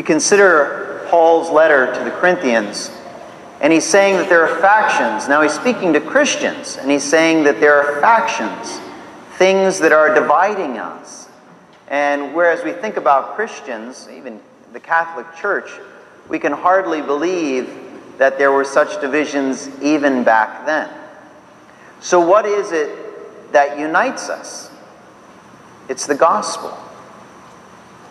we consider Paul's letter to the Corinthians, and he's saying that there are factions. Now he's speaking to Christians, and he's saying that there are factions, things that are dividing us. And whereas we think about Christians, even the Catholic Church, we can hardly believe that there were such divisions even back then. So, what is it that unites us? It's the gospel.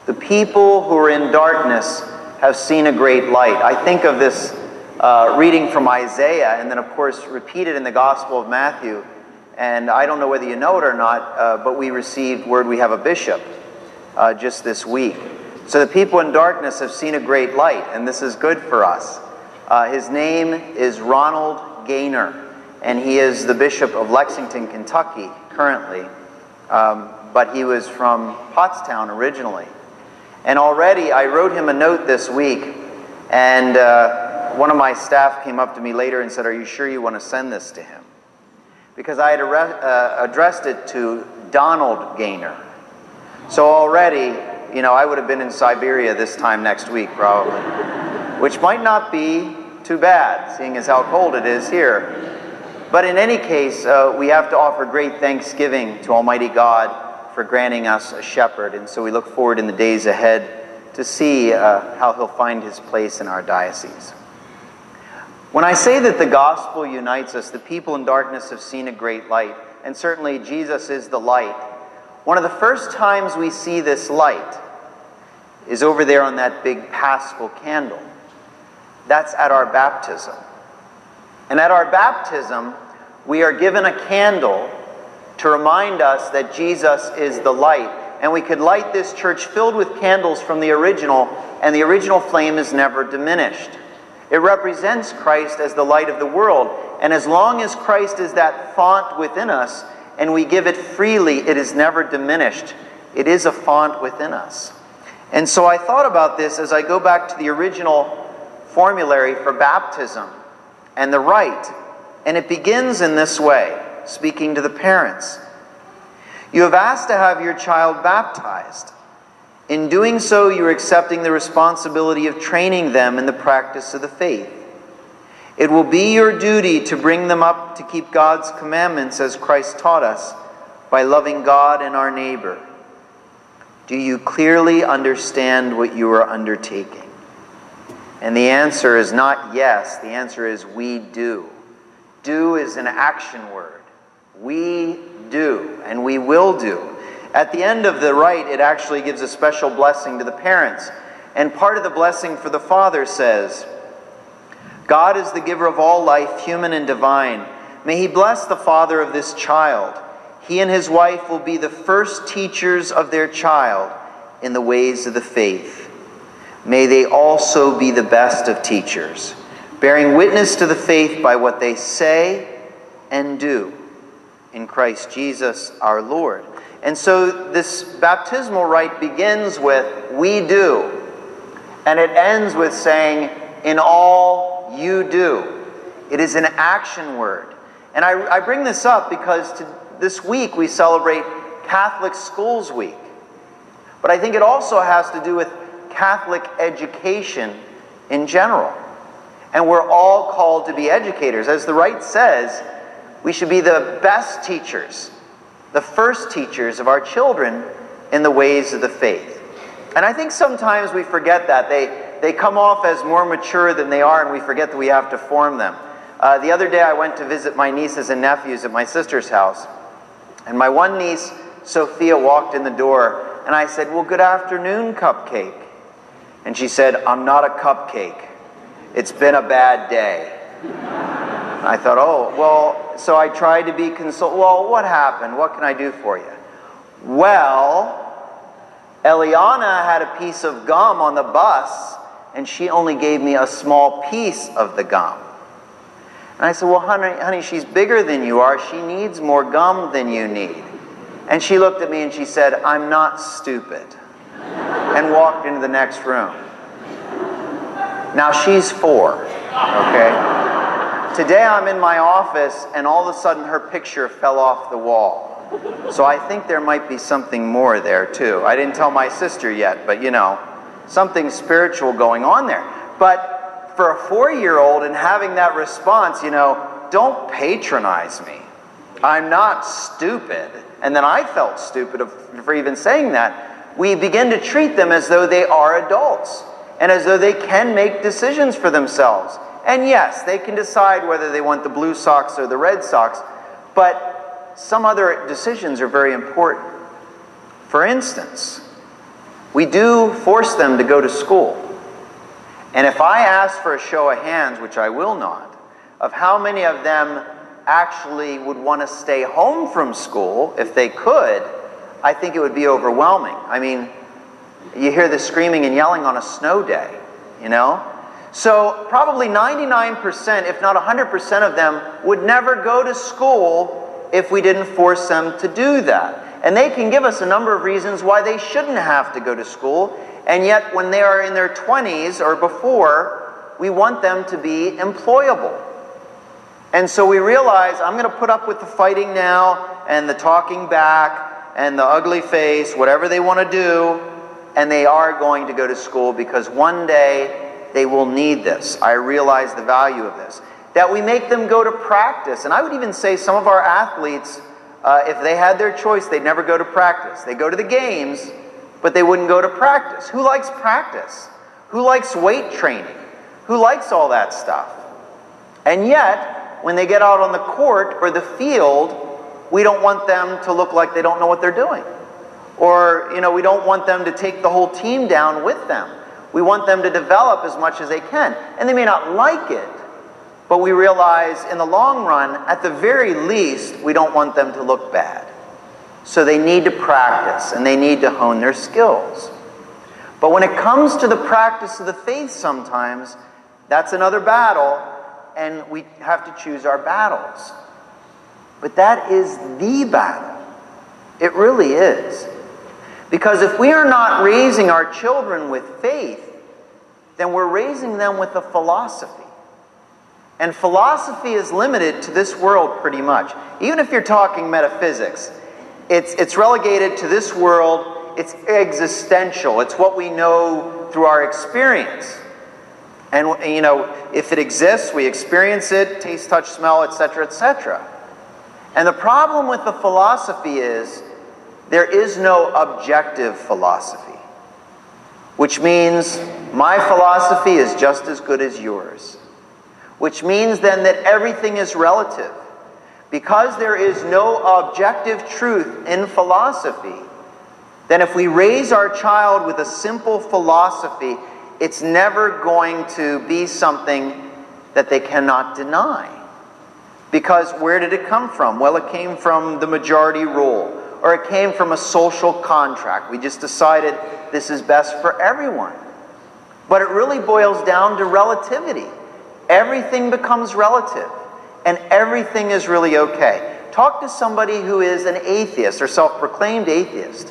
The people who are in darkness have seen a great light. I think of this uh, reading from Isaiah, and then, of course, repeated in the Gospel of Matthew. And I don't know whether you know it or not, uh, but we received word we have a bishop uh, just this week. So the people in darkness have seen a great light, and this is good for us. Uh, his name is Ronald Gainer, and he is the bishop of Lexington, Kentucky, currently. Um, but he was from Pottstown originally. And already I wrote him a note this week, and uh, one of my staff came up to me later and said, Are you sure you want to send this to him? Because I had uh, addressed it to Donald Gainer. So already, you know, I would have been in Siberia this time next week, probably, which might not be too bad, seeing as how cold it is here. But in any case, uh, we have to offer great thanksgiving to Almighty God for granting us a shepherd. And so we look forward in the days ahead to see uh, how he'll find his place in our diocese. When I say that the gospel unites us, the people in darkness have seen a great light, and certainly Jesus is the light. One of the first times we see this light is over there on that big paschal candle. That's at our baptism. And at our baptism, we are given a candle to remind us that Jesus is the light. And we could light this church filled with candles from the original, and the original flame is never diminished. It represents Christ as the light of the world. And as long as Christ is that font within us, and we give it freely, it is never diminished. It is a font within us. And so I thought about this as I go back to the original formulary for baptism and the rite. And it begins in this way speaking to the parents. You have asked to have your child baptized. In doing so, you're accepting the responsibility of training them in the practice of the faith. It will be your duty to bring them up to keep God's commandments as Christ taught us by loving God and our neighbor. Do you clearly understand what you are undertaking? And the answer is not yes, the answer is we do. Do is an action word. We do, and we will do. At the end of the rite, it actually gives a special blessing to the parents. And part of the blessing for the father says, God is the giver of all life, human and divine. May he bless the father of this child. He and his wife will be the first teachers of their child in the ways of the faith. May they also be the best of teachers, bearing witness to the faith by what they say and do in Christ Jesus our Lord. And so this baptismal rite begins with, we do. And it ends with saying, in all you do. It is an action word. And I, I bring this up because to, this week we celebrate Catholic Schools Week. But I think it also has to do with Catholic education in general. And we're all called to be educators. As the rite says, we should be the best teachers, the first teachers of our children in the ways of the faith. And I think sometimes we forget that. They, they come off as more mature than they are, and we forget that we have to form them. Uh, the other day, I went to visit my nieces and nephews at my sister's house. And my one niece, Sophia, walked in the door, and I said, Well, good afternoon, cupcake. And she said, I'm not a cupcake. It's been a bad day. I thought, oh, well, so I tried to be console. Well, what happened? What can I do for you? Well, Eliana had a piece of gum on the bus, and she only gave me a small piece of the gum. And I said, well, honey, honey, she's bigger than you are. She needs more gum than you need. And she looked at me and she said, I'm not stupid. and walked into the next room. Now she's four, okay? Today I'm in my office and all of a sudden her picture fell off the wall. So I think there might be something more there too. I didn't tell my sister yet, but you know, something spiritual going on there. But for a four year old and having that response, you know, don't patronize me. I'm not stupid. And then I felt stupid for even saying that. We begin to treat them as though they are adults and as though they can make decisions for themselves. And yes, they can decide whether they want the blue socks or the red socks, but some other decisions are very important. For instance, we do force them to go to school. And if I ask for a show of hands, which I will not, of how many of them actually would want to stay home from school if they could, I think it would be overwhelming. I mean, you hear the screaming and yelling on a snow day, you know? So, probably 99%, if not 100% of them, would never go to school if we didn't force them to do that. And they can give us a number of reasons why they shouldn't have to go to school. And yet, when they are in their 20s or before, we want them to be employable. And so we realize I'm going to put up with the fighting now and the talking back and the ugly face, whatever they want to do, and they are going to go to school because one day they will need this. I realize the value of this. That we make them go to practice. And I would even say some of our athletes, uh, if they had their choice, they'd never go to practice. They go to the games, but they wouldn't go to practice. Who likes practice? Who likes weight training? Who likes all that stuff? And yet, when they get out on the court or the field, we don't want them to look like they don't know what they're doing. Or, you know, we don't want them to take the whole team down with them. We want them to develop as much as they can. And they may not like it, but we realize in the long run, at the very least, we don't want them to look bad. So they need to practice and they need to hone their skills. But when it comes to the practice of the faith, sometimes that's another battle, and we have to choose our battles. But that is the battle. It really is. Because if we are not raising our children with faith, then we're raising them with a philosophy. And philosophy is limited to this world pretty much. Even if you're talking metaphysics, it's, it's relegated to this world, it's existential, it's what we know through our experience. And, you know, if it exists, we experience it, taste, touch, smell, etc., etc. And the problem with the philosophy is there is no objective philosophy, which means my philosophy is just as good as yours, which means then that everything is relative. Because there is no objective truth in philosophy, then if we raise our child with a simple philosophy, it's never going to be something that they cannot deny. Because where did it come from? Well, it came from the majority rule or it came from a social contract. We just decided this is best for everyone. But it really boils down to relativity. Everything becomes relative, and everything is really okay. Talk to somebody who is an atheist or self proclaimed atheist,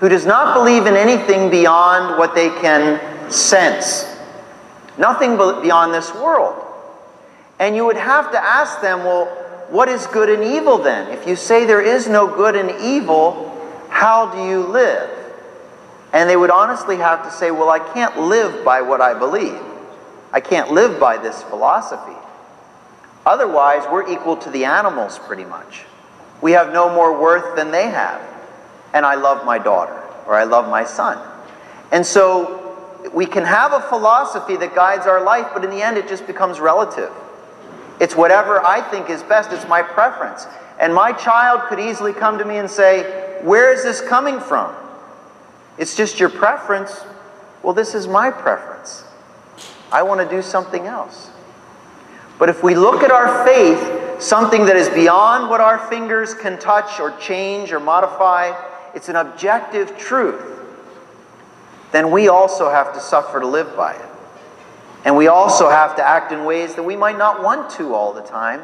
who does not believe in anything beyond what they can sense, nothing beyond this world. And you would have to ask them, well, what is good and evil then? If you say there is no good and evil, how do you live? And they would honestly have to say, Well, I can't live by what I believe. I can't live by this philosophy. Otherwise, we're equal to the animals pretty much. We have no more worth than they have. And I love my daughter, or I love my son. And so we can have a philosophy that guides our life, but in the end, it just becomes relative. It's whatever I think is best, it's my preference. And my child could easily come to me and say, Where is this coming from? It's just your preference. Well, this is my preference. I want to do something else. But if we look at our faith, something that is beyond what our fingers can touch or change or modify, it's an objective truth, then we also have to suffer to live by it. And we also have to act in ways that we might not want to all the time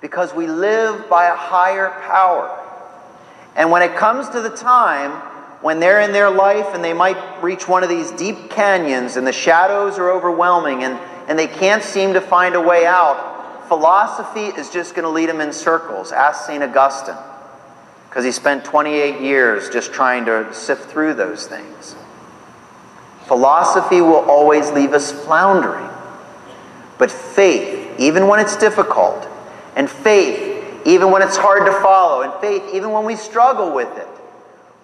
because we live by a higher power. And when it comes to the time when they're in their life and they might reach one of these deep canyons and the shadows are overwhelming and, and they can't seem to find a way out, philosophy is just going to lead them in circles. Ask St. Augustine because he spent 28 years just trying to sift through those things. Philosophy will always leave us floundering. But faith, even when it's difficult, and faith, even when it's hard to follow, and faith, even when we struggle with it,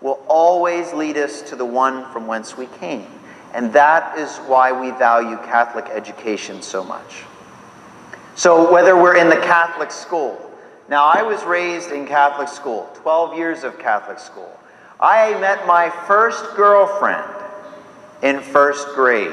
will always lead us to the one from whence we came. And that is why we value Catholic education so much. So, whether we're in the Catholic school, now I was raised in Catholic school, 12 years of Catholic school. I met my first girlfriend in first grade.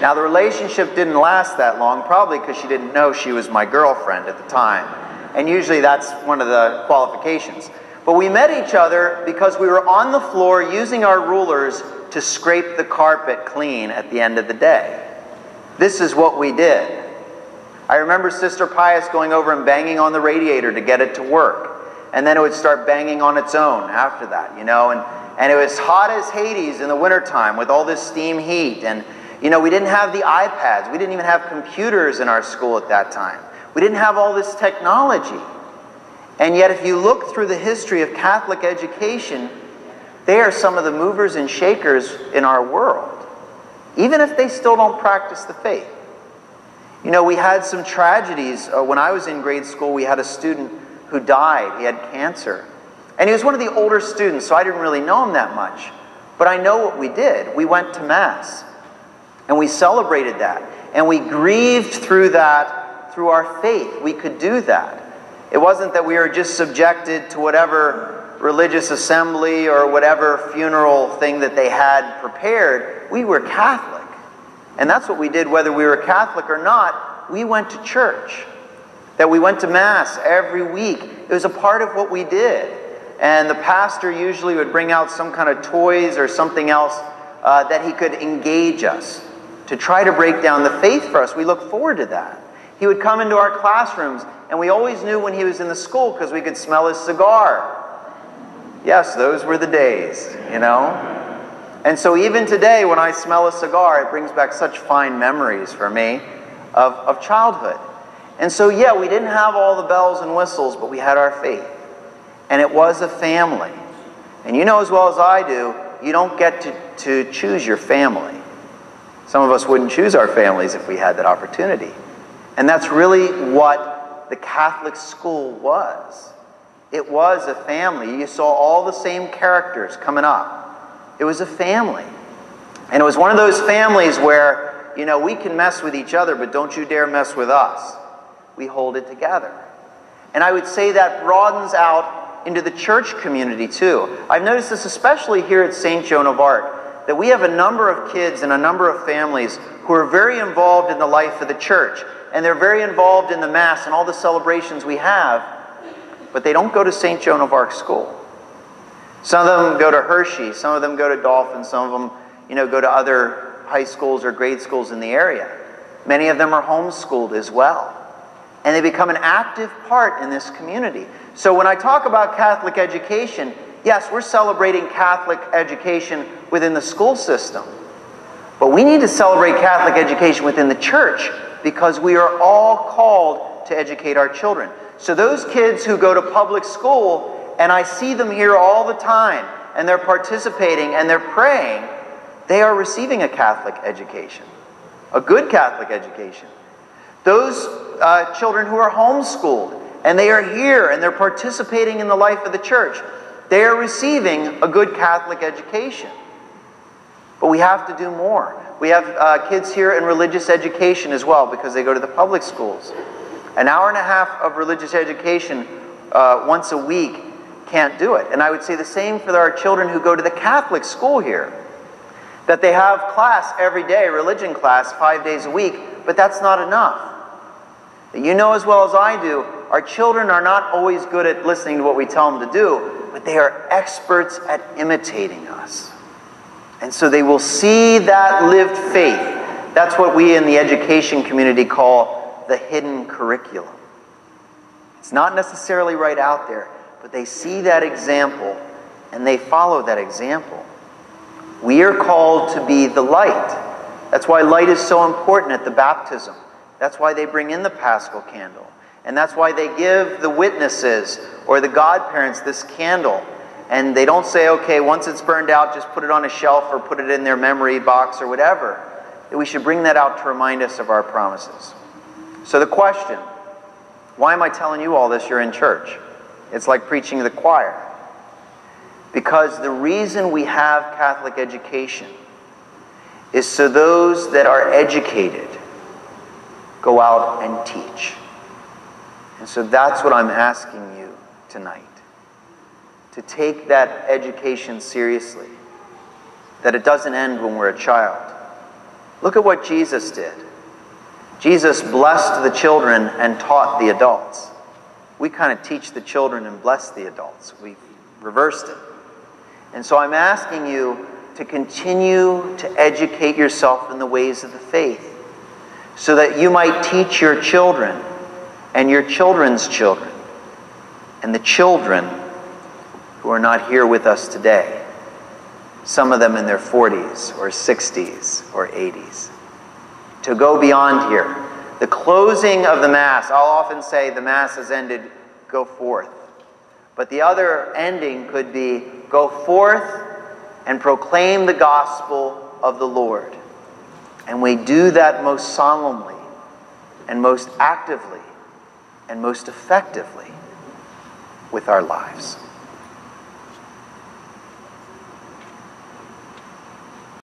Now, the relationship didn't last that long, probably because she didn't know she was my girlfriend at the time. And usually that's one of the qualifications. But we met each other because we were on the floor using our rulers to scrape the carpet clean at the end of the day. This is what we did. I remember Sister Pius going over and banging on the radiator to get it to work. And then it would start banging on its own after that, you know. And, and it was hot as Hades in the wintertime with all this steam heat. And, you know, we didn't have the iPads. We didn't even have computers in our school at that time. We didn't have all this technology. And yet, if you look through the history of Catholic education, they are some of the movers and shakers in our world, even if they still don't practice the faith. You know, we had some tragedies. Uh, when I was in grade school, we had a student who died. He had cancer. And he was one of the older students, so I didn't really know him that much. But I know what we did. We went to Mass, and we celebrated that. And we grieved through that through our faith. We could do that. It wasn't that we were just subjected to whatever religious assembly or whatever funeral thing that they had prepared. We were Catholic. And that's what we did, whether we were Catholic or not. We went to church. That we went to Mass every week. It was a part of what we did. And the pastor usually would bring out some kind of toys or something else uh, that he could engage us to try to break down the faith for us. We look forward to that. He would come into our classrooms, and we always knew when he was in the school because we could smell his cigar. Yes, those were the days, you know? And so even today, when I smell a cigar, it brings back such fine memories for me of, of childhood. And so, yeah, we didn't have all the bells and whistles, but we had our faith. And it was a family. And you know as well as I do, you don't get to, to choose your family. Some of us wouldn't choose our families if we had that opportunity. And that's really what the Catholic school was. It was a family. You saw all the same characters coming up. It was a family. And it was one of those families where, you know, we can mess with each other, but don't you dare mess with us. We hold it together. And I would say that broadens out into the church community too. I've noticed this especially here at St. Joan of Arc, that we have a number of kids and a number of families who are very involved in the life of the church and they're very involved in the Mass and all the celebrations we have, but they don't go to St. Joan of Arc School. Some of them go to Hershey, some of them go to Dauphin, some of them, you know, go to other high schools or grade schools in the area. Many of them are homeschooled as well. And they become an active part in this community. So when I talk about Catholic education, yes, we're celebrating Catholic education within the school system. But we need to celebrate Catholic education within the church because we are all called to educate our children. So, those kids who go to public school, and I see them here all the time, and they're participating and they're praying, they are receiving a Catholic education, a good Catholic education. Those uh, children who are homeschooled, and they are here and they're participating in the life of the church, they are receiving a good Catholic education. But we have to do more. We have uh, kids here in religious education as well because they go to the public schools. An hour and a half of religious education uh, once a week can't do it. And I would say the same for our children who go to the Catholic school here. That they have class every day, religion class, five days a week, but that's not enough. You know as well as I do, our children are not always good at listening to what we tell them to do, but they are experts at imitating us. And so they will see that lived faith. That's what we in the education community call the hidden curriculum. It's not necessarily right out there, but they see that example and they follow that example. We are called to be the light. That's why light is so important at the baptism. That's why they bring in the paschal candle. And that's why they give the witnesses or the godparents this candle And they don't say, okay, once it's burned out, just put it on a shelf or put it in their memory box or whatever. We should bring that out to remind us of our promises. So the question why am I telling you all this? You're in church. It's like preaching to the choir. Because the reason we have Catholic education is so those that are educated go out and teach. And so that's what I'm asking you tonight to take that education seriously, that it doesn't end when we're a child. Look at what Jesus did. Jesus blessed the children and taught the adults. We kind of teach the children and bless the adults. We reversed it. And so I'm asking you to continue to educate yourself in the ways of the faith so that you might teach your children and your children's children and the children who are not here with us today, some of them in their 40s or 60s or 80s, to go beyond here. The closing of the Mass, I'll often say the Mass has ended, go forth. But the other ending could be go forth and proclaim the gospel of the Lord. And we do that most solemnly and most actively and most effectively with our lives.